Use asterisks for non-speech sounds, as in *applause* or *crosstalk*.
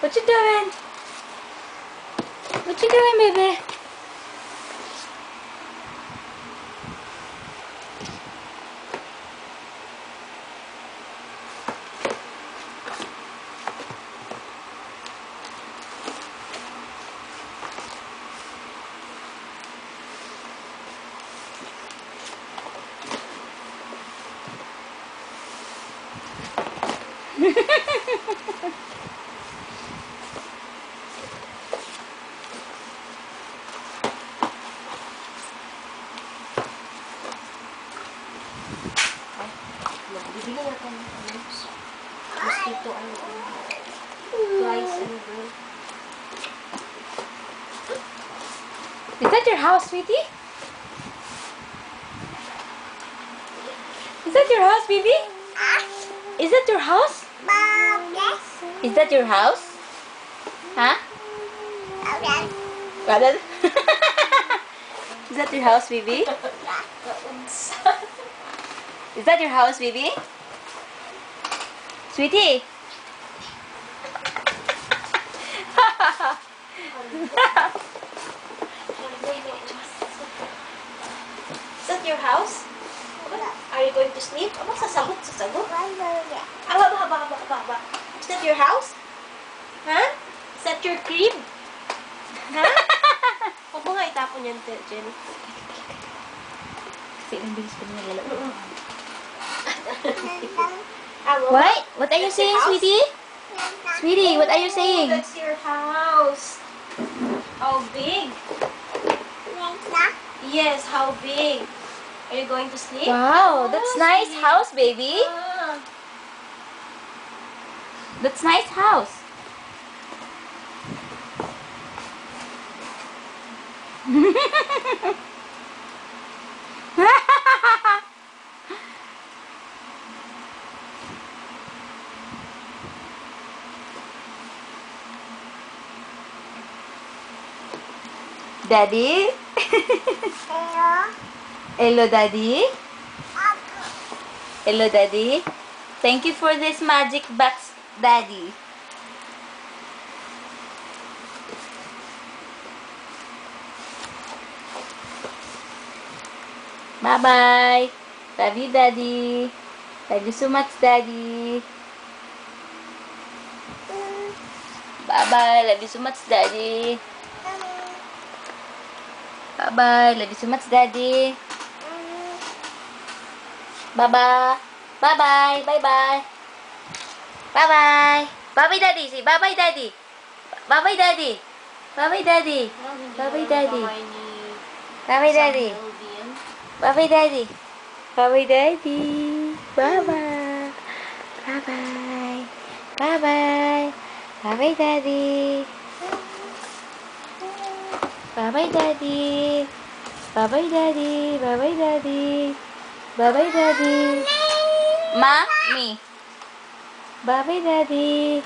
What you doing? What you doing, baby? Is that your house, sweetie? Is that your house, baby? Is that your house? Is that your house? Huh? Brother? *laughs* Is that your house, baby? *laughs* Is that your house, baby? Sweetie? *laughs* Is that your house? Are you going to sleep? Aba, sasagot, sasagot. Aba, aba, aba, aba, aba, aba. Is that your house? Huh? Is that your crib? Huh? *laughs* Huwag mo nga itapon yan, Jenny. Kasi ang bilis pa niya lalaro. Ah, What? What are you saying, sweetie? Sweetie, what are you saying? that's your house. How big? Yes, how big? Are you going to sleep? Wow, that's nice sweet. house, baby. Ah. That's nice house. *laughs* Daddy? *laughs* Hello, Daddy? Hello, Daddy. Thank you for this magic box, Daddy. Bye-bye. Love you, Daddy. Love you so much, Daddy. Bye-bye. Love you so much, Daddy. Bye-bye. Love you so much, Daddy. Bye-bye. Bye-bye. Bye-bye. Bye-bye. Bye-bye, Daddy. Say bye-bye, Daddy. Bye-bye, Daddy. Bye-bye, Daddy. Bye-bye, Daddy. Bye-bye, Daddy. Bye-bye, Daddy. Bye-bye, Daddy. Bye-bye. Bye-bye. Bye-bye. Bye-bye, Daddy. Bye-bye, Daddy. Bye-bye, Daddy. Bye-bye, Daddy. Bye bye, Daddy. Ma, me. Bye bye, Daddy.